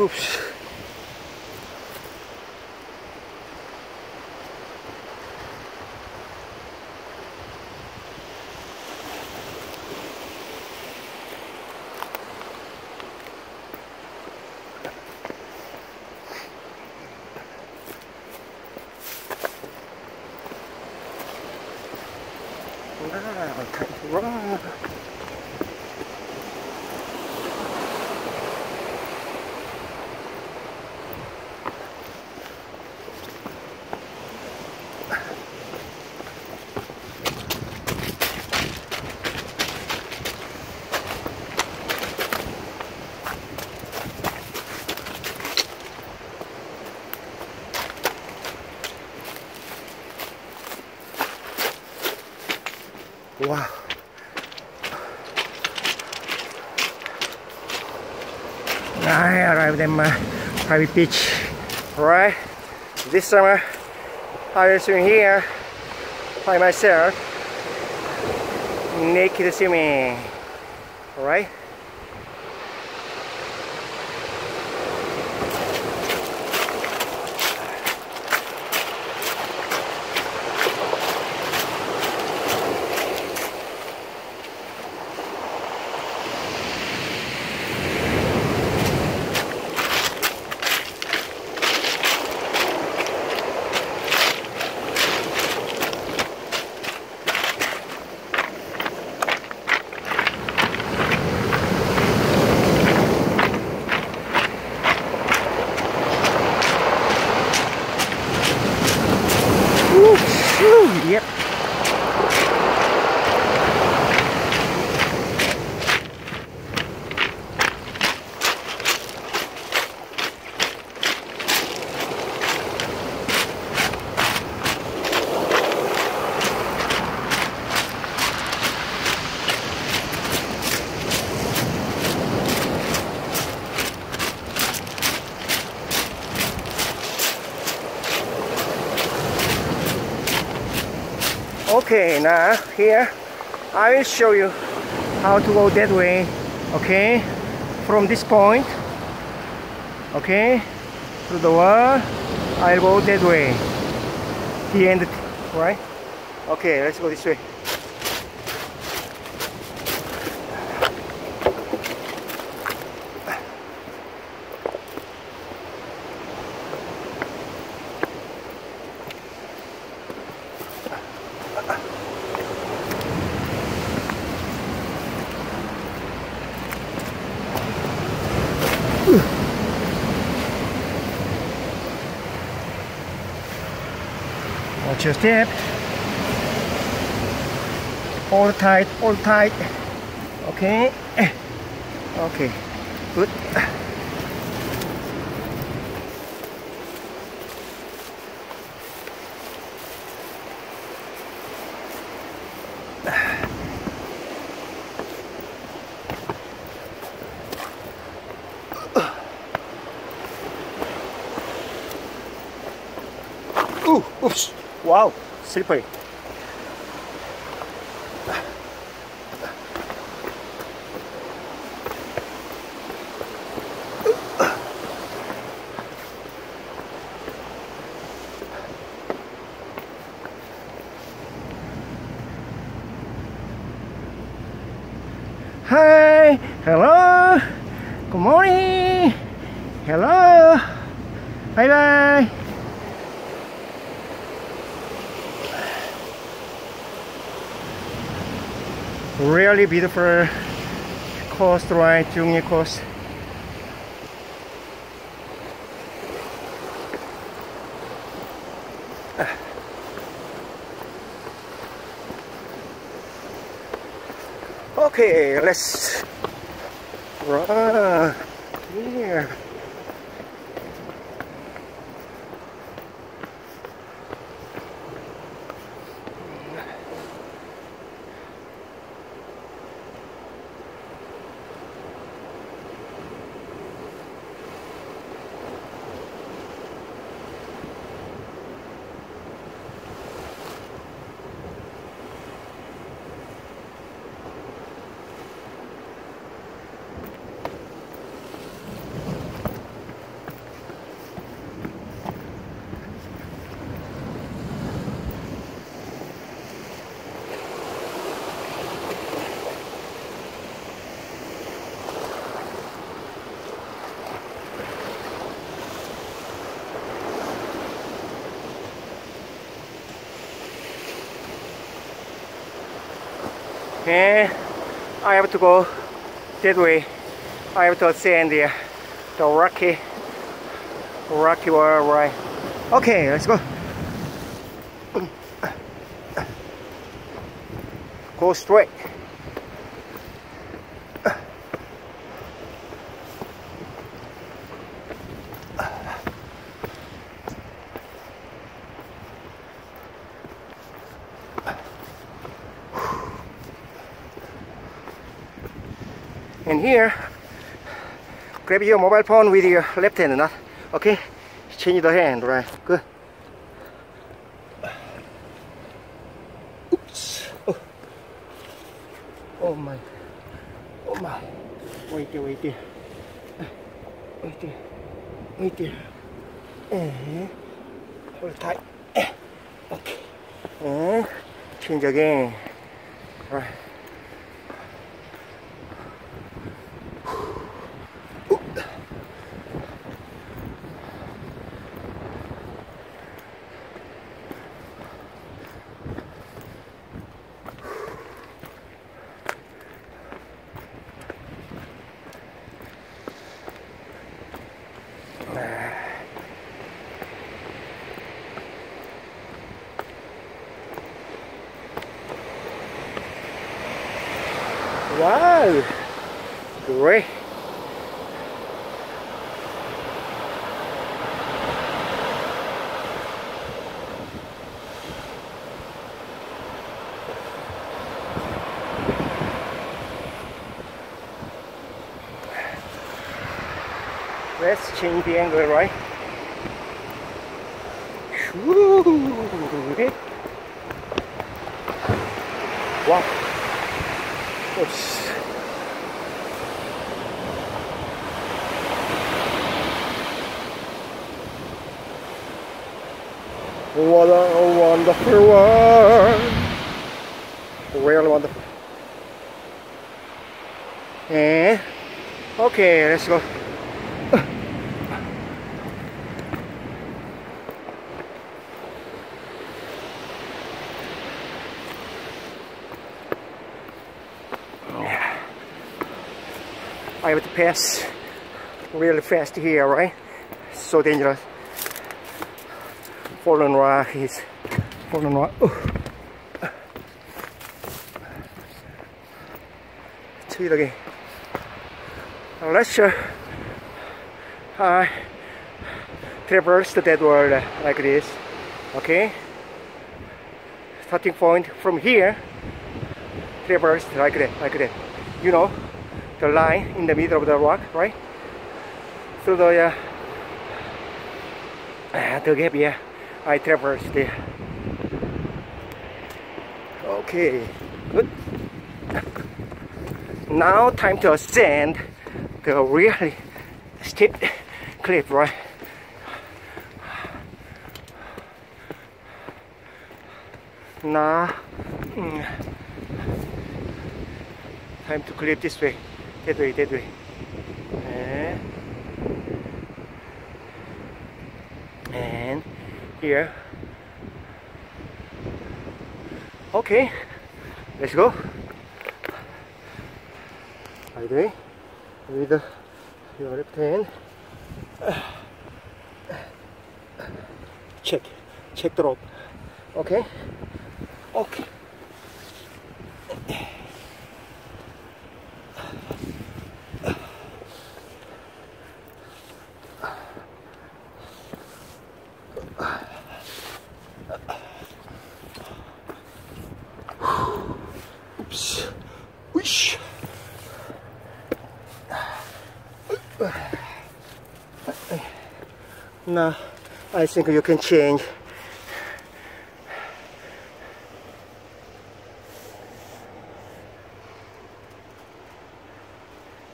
Oops. Wow, time to Wow. I arrived uh, at my private beach. Alright. This summer I will swim here by myself. Naked swimming. Alright. Woo, woo, Yep. Okay, now here I will show you how to go that way. Okay, from this point. Okay, to the wall. I'll go that way. The end, right? Okay, let's go this way. Your step. Hold tight, all tight. Okay. Okay. Good. Wow, slippery. Hi, hello, good morning, hello, bye bye. Really beautiful coast right Jungni coast. Okay let's run here and I have to go. That way I have to ascend the, the rocky rocky wall right? Okay let's go. Go straight and here grab your mobile phone with your left hand not? Okay change the hand right? Good. Oops. Oh, oh my. Oh my. Wait there wait. There wait there wait. There uh hold tight. Okay. And change again. Right Wow, great. Let's change the angle, right? Wow. Oops. What a wonderful world. Really wonderful. And okay, let's go. I have to pass really fast here, right? So dangerous. Fallen rock is fallen rock. Oh. Tweet again. Let's uh, uh, traverse the dead world like this. Okay? Starting point from here, traverse like that, like that. You know? The line in the middle of the rock, right? Through the uh, the gap, yeah, I traversed there. Okay, good. Now time to ascend the really steep cliff, right? Now, mm, time to clip this way that way that and, and here. Okay. Let's go. Right way with the, your left hand. Check. Check the rope. Okay. Okay Now, I think you can change.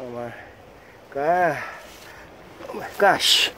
Oh my god. Oh my gosh.